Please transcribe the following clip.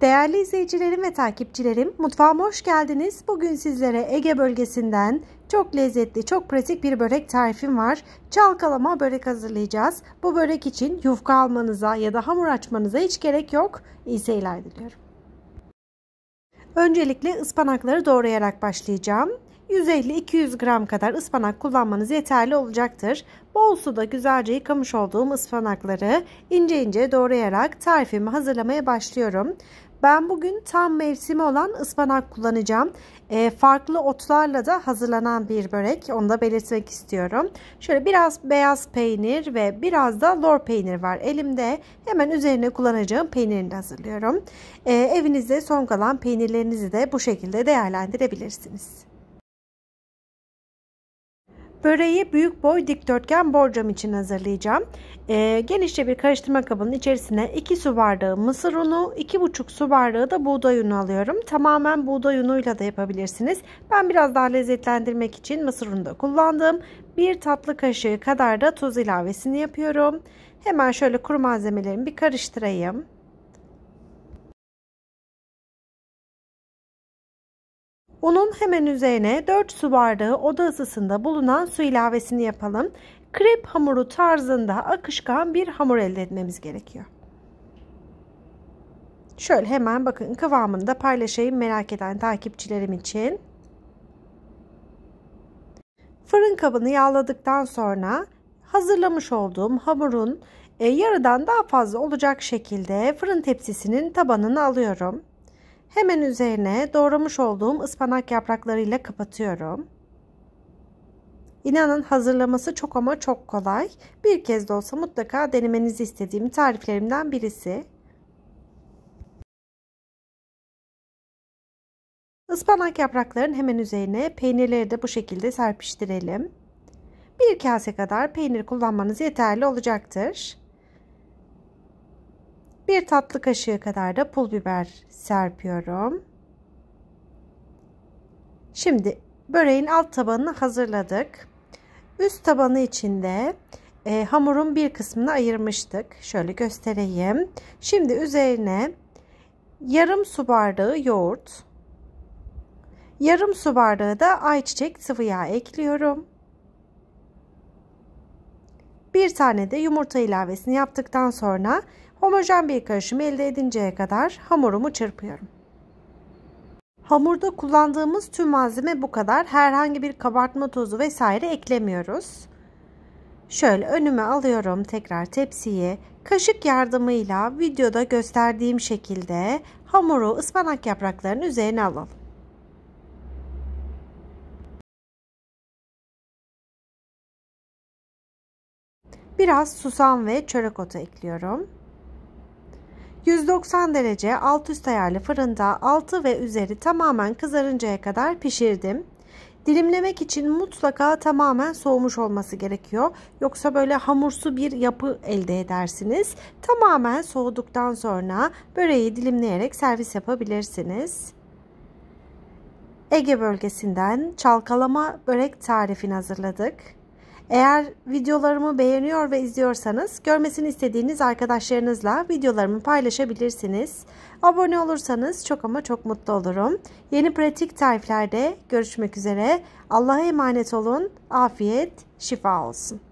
Değerli izleyicilerim ve takipçilerim, mutfağıma hoş geldiniz. Bugün sizlere Ege bölgesinden çok lezzetli, çok pratik bir börek tarifim var. Çalkalama börek hazırlayacağız. Bu börek için yufka almanıza ya da hamur açmanıza hiç gerek yok. İyi seyirler diliyorum. Öncelikle ıspanakları doğrayarak başlayacağım. 150-200 gram kadar ıspanak kullanmanız yeterli olacaktır. Bol suda güzelce yıkamış olduğum ıspanakları ince ince doğrayarak tarifimi hazırlamaya başlıyorum. Ben bugün tam mevsimi olan ıspanak kullanacağım. E, farklı otlarla da hazırlanan bir börek. Onu da belirtmek istiyorum. Şöyle biraz beyaz peynir ve biraz da lor peynir var elimde. Hemen üzerine kullanacağım peynirini hazırlıyorum. E, evinizde son kalan peynirlerinizi de bu şekilde değerlendirebilirsiniz. Böreği büyük boy dikdörtgen borcam için hazırlayacağım. Ee, genişçe bir karıştırma kabının içerisine 2 su bardağı mısır unu, 2,5 su bardağı da buğday unu alıyorum. Tamamen buğday unuyla da yapabilirsiniz. Ben biraz daha lezzetlendirmek için mısır unu da kullandım. Bir tatlı kaşığı kadar da tuz ilavesini yapıyorum. Hemen şöyle kuru malzemelerimi bir karıştırayım. Unun hemen üzerine 4 su bardağı oda ısısında bulunan su ilavesini yapalım. Krep hamuru tarzında akışkan bir hamur elde etmemiz gerekiyor. Şöyle hemen bakın kıvamını da paylaşayım merak eden takipçilerim için. Fırın kabını yağladıktan sonra hazırlamış olduğum hamurun e, yarıdan daha fazla olacak şekilde fırın tepsisinin tabanını alıyorum. Hemen üzerine doğramış olduğum ıspanak yapraklarıyla kapatıyorum. İnanın hazırlaması çok ama çok kolay. Bir kez de olsa mutlaka denemenizi istediğim tariflerimden birisi. Ispanak yapraklarının hemen üzerine peynirleri de bu şekilde serpiştirelim. Bir kase kadar peynir kullanmanız yeterli olacaktır. Bir tatlı kaşığı kadar da pul biber serpiyorum. Şimdi böreğin alt tabanını hazırladık. Üst tabanı içinde e, hamurun bir kısmını ayırmıştık. Şöyle göstereyim. Şimdi üzerine yarım su bardağı yoğurt, yarım su bardağı da ayçiçek sıvı yağ ekliyorum. Bir tane de yumurta ilavesini yaptıktan sonra Homojen bir karışım elde edinceye kadar hamurumu çırpıyorum. Hamurda kullandığımız tüm malzeme bu kadar. Herhangi bir kabartma tozu vesaire eklemiyoruz. Şöyle önüme alıyorum tekrar tepsiyi. Kaşık yardımıyla videoda gösterdiğim şekilde hamuru ıspanak yapraklarının üzerine alalım. Biraz susam ve çörek otu ekliyorum. 190 derece alt üst ayarlı fırında altı ve üzeri tamamen kızarıncaya kadar pişirdim. Dilimlemek için mutlaka tamamen soğumuş olması gerekiyor. Yoksa böyle hamursu bir yapı elde edersiniz. Tamamen soğuduktan sonra böreği dilimleyerek servis yapabilirsiniz. Ege bölgesinden çalkalama börek tarifini hazırladık. Eğer videolarımı beğeniyor ve izliyorsanız görmesini istediğiniz arkadaşlarınızla videolarımı paylaşabilirsiniz. Abone olursanız çok ama çok mutlu olurum. Yeni pratik tariflerde görüşmek üzere. Allah'a emanet olun. Afiyet, şifa olsun.